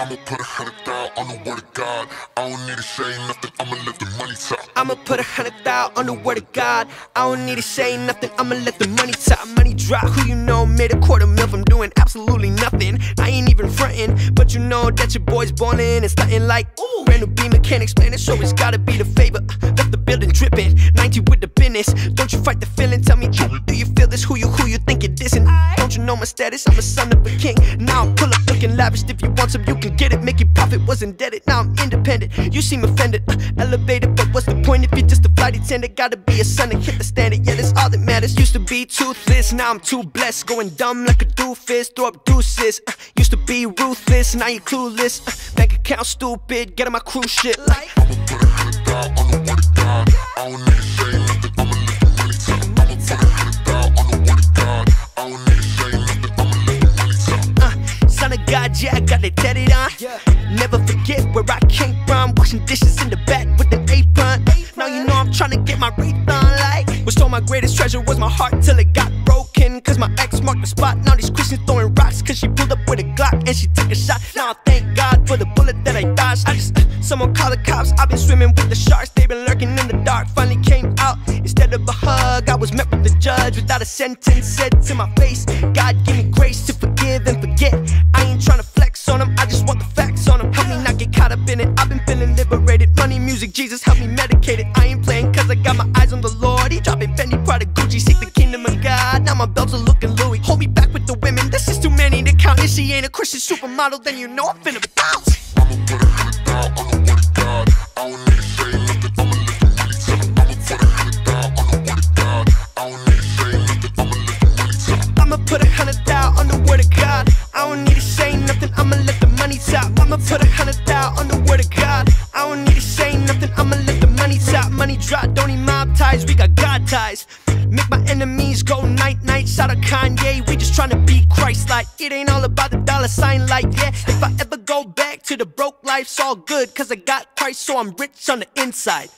I'ma put a hundred thou on the word of God. I don't need to say nothing, I'ma let the money talk. I'ma put a hundred thou on the word of God. I don't need to say nothing, I'ma let the money talk. Money drop, who you know made a quarter mil from doing absolutely nothing. I ain't even frontin', but you know that your boy's ballin' and stuntin' like ooh. Brand new beamer, can't explain it, so it's gotta be the favor. Left the building drippin', 90 with the business. Don't you fight the feeling, tell me, do you feel this? Who you, Know my status? I'm a son of a king. Now I pull up looking lavish. If you want some, you can get it. Making profit was indebted. Now I'm independent. You seem offended, uh, elevated, but what's the point if you're just a flight attendant? Gotta be a son and hit the standard. Yeah, that's all that matters. Used to be toothless, now I'm too blessed. Going dumb like a doofus. Throw up deuces. Uh, used to be ruthless, now you're clueless. Uh, bank account stupid. Get on my cruise shit like. Yeah, I got it tatted on. Never forget where I came from. Washing dishes in the back with an apron. Now you know I'm trying to get my wreath on. Like, was told my greatest treasure was my heart till it got broken. Cause my ex marked the spot. Now these Christians throwing rocks. Cause she pulled up with a Glock and she took a shot. Now I thank God for the bullet that I dodged. I just, someone call the cops. I've been swimming with the sharks. They've been lurking in the dark. Finally came out. Instead of a hug, I was met with the judge without a sentence said to my face. God give me grace to forgive and Jesus, help me medicate it. I ain't playing cause I got my eyes on the Lord. He dropping Fendi, Prada, Gucci, seek the kingdom of God. Now my belts are looking Louis. Hold me back with the women, this is too many to count. If she ain't a Christian supermodel, then you know I'm finna bounce. I'ma put a hundred thou on the word of God. I don't need to say nothing, I'ma the money talk. I'ma put a hundred thou on the word of God. I don't need to say nothing, I'ma the money talk. I'ma put a hundred thou on the word of God. I don't need to say nothing, I'ma let the money talk. I'ma put a hundred don't need mob ties, we got God ties. Make my enemies go night night. Shout out Kanye, we just tryna be Christ like. It ain't all about the dollar sign, like, yeah. If I ever go back to the broke life, it's all good, cause I got Christ, so I'm rich on the inside.